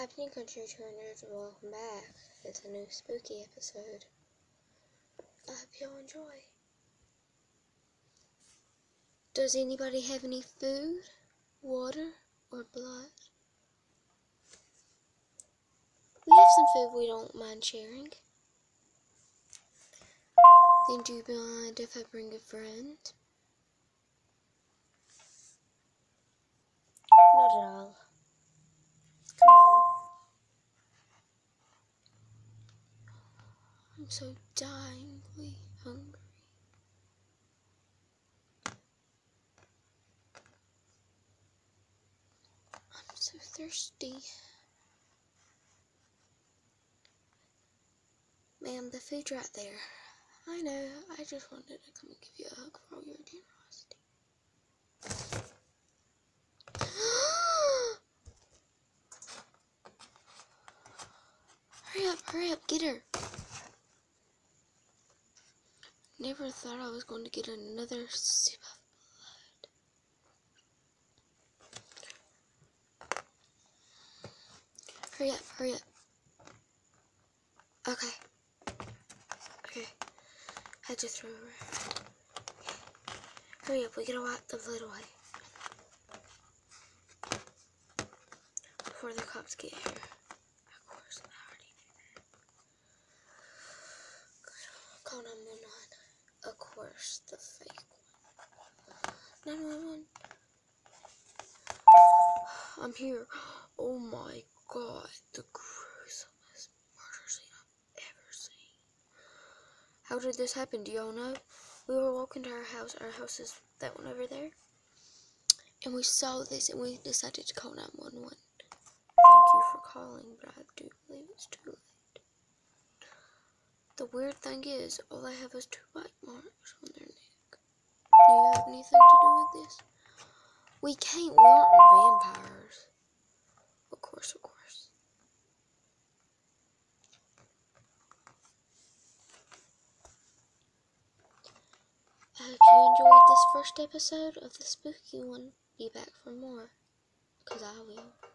Happening Country Turners, welcome back. It's a new spooky episode. I hope y'all enjoy. Does anybody have any food, water, or blood? We have some food we don't mind sharing. Then do you mind if I bring a friend? Not at all. Come on. I'm so dyingly hungry. I'm so thirsty. Ma'am, the food's right there. I know, I just wanted to come and give you a hug for all your generosity. hurry up, hurry up, get her. Never thought I was going to get another sip of blood. Hurry up, hurry up. Okay. Okay. Had to throw. Hurry up, we gotta wipe the blood away. Before the cops get here. Of course, I already knew that. Call 911. Of course, the fake one. 911. I'm here. Oh my god, the gruesomest murder scene I've ever seen. How did this happen? Do y'all know? We were walking to our house. Our house is that one over there. And we saw this and we decided to call 911. Thank you for calling, but I do believe it's too late. The weird thing is, all I have is two bite marks on their neck. Do you have anything to do with this? We can't. We aren't vampires. Of course, of course. I hope you enjoyed this first episode of the spooky one. Be back for more, because I will.